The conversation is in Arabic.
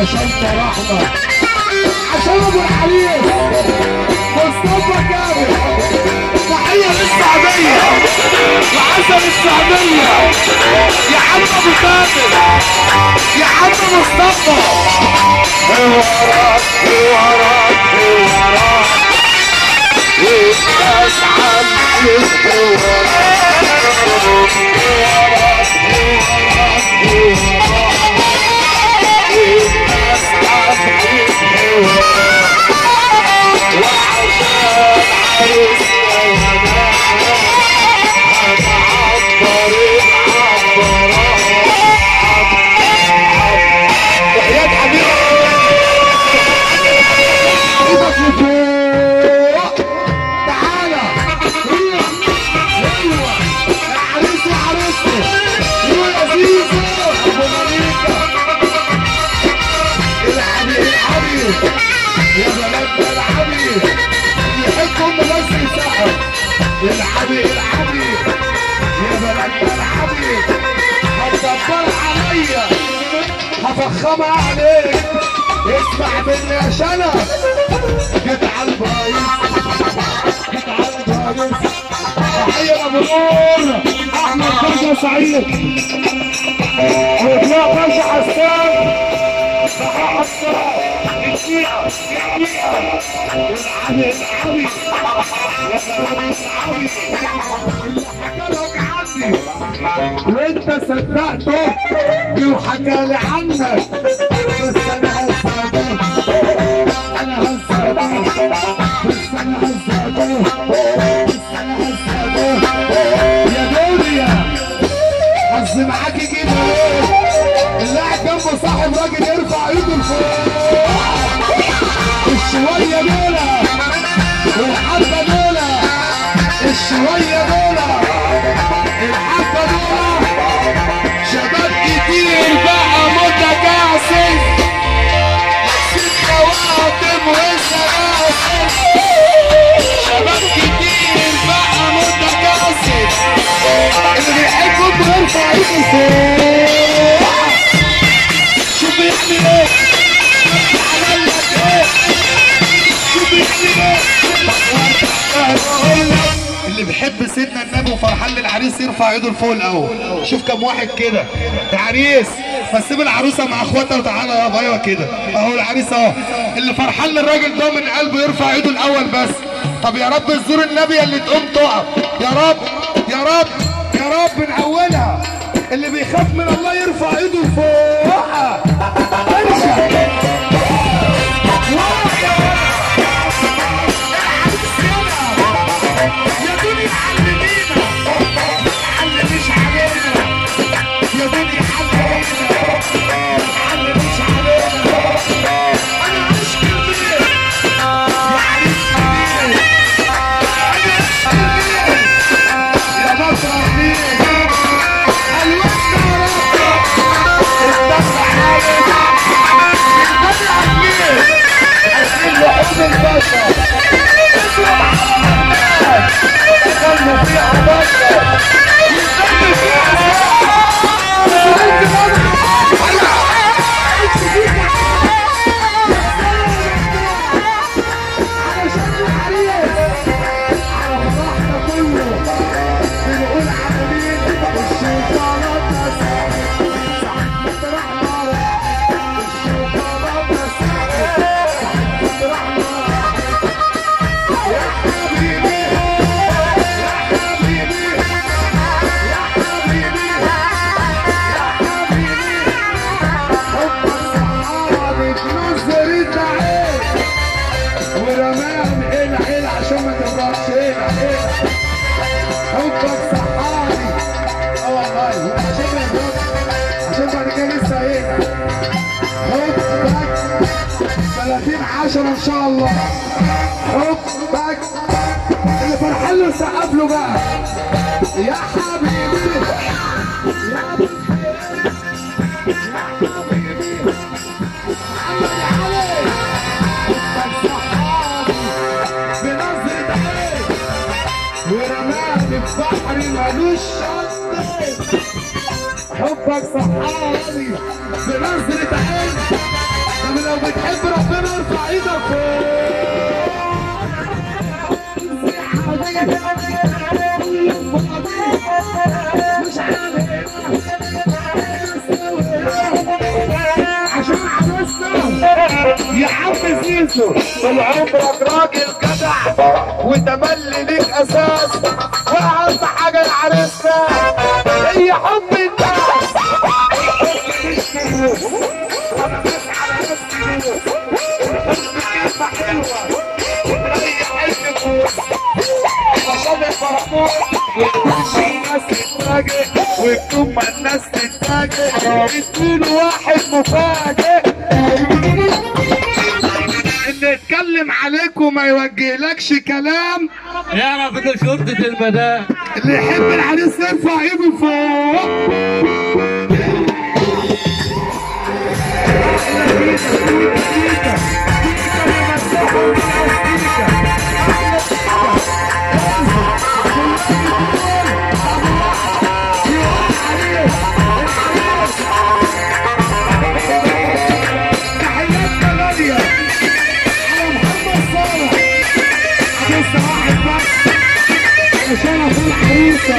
رحمة رحمة عشان ابو العريس مصطفى كامل. تحية للسعودية وعسل السعودية يا عم أبو كامل. يا عم مصطفى. وراك وراك وراك وراك وراك وراك وراك هتدبر عليا هفخمها عليك. اسمع مني يا شنب. جيت على البايظ جيت على البايظ تحية لأبو نور أحمد فرجة سعيد. وإطلاق فرجة حسان. صحاح الدقيقة الدقيقة والعبي العبي العبي وانت صدقته وحكى لي عنك بس أنا هصدقه أنا هصدقه بس أنا هصدقه بس يا دنيا حظ معاكي كده. اللاعب جنبه صاحب راجل يرفع ايده لفوق. الشوية دول. شباب كتير بقى متكاسل. ست خواتم وسلاسل شباب كتير بقى متكاسل. اللي بيحب امه يرفع ايده شوف بيعمل إيه. عمل لك إيه شوف بيعمل إيه. اللي بيحب سيدنا النبي وفرحان للعريس يرفع ايده لفوق الأول. شوف كم واحد كده. يا عريس. فسيب العروسة مع اخواتها وتعالى يابا أيوه كده. اهو العريس اهو. اللي فرحان للراجل ده من قلبه يرفع ايده الأول بس. طب يا رب تزور النبي اللي تقوم تقف. يا رب يا رب يا رب من اولها. اللي بيخاف من الله يرفع فرحنا كله بنقول مين الشوكولاتة سحبت رحمة الشوكولاتة سحبت رحمة يا حبيبي يا حبيبي يا حبيبي ورماهم هنا هنا عشان ما تبقاش هنا هنا حبك صحابي والله عشان ما يبقاش عشان بعد كده لسه هنا حبك 30 10 إن شاء الله. حبك اللي فرحان له سقف له بقى. يا حبيبي. حبك صحابي بنظرة عين طب لو بتحب ربنا ارفع إيدك مش حبيبي عشان حبيبنا يا عم زيزو طول عمرك راجل جدع وتملي ليك أساس ويكون ما الناس تتفاجئ اديله واحد مفاجئ اللي يتكلم عليك وما يوجهلكش كلام يعرف ان شرطة المدام اللي يحب العريس يرفع ايده فوق. واحد بس عشان اخو العروسة